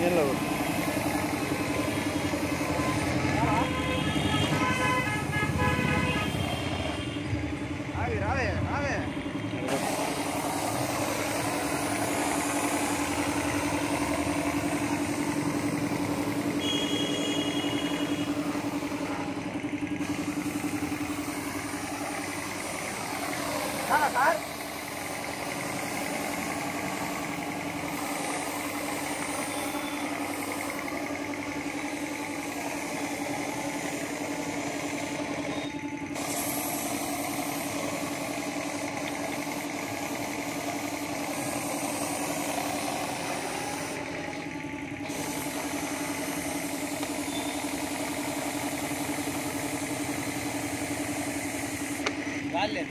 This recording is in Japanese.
yellow. A ver, ah. lên! salen.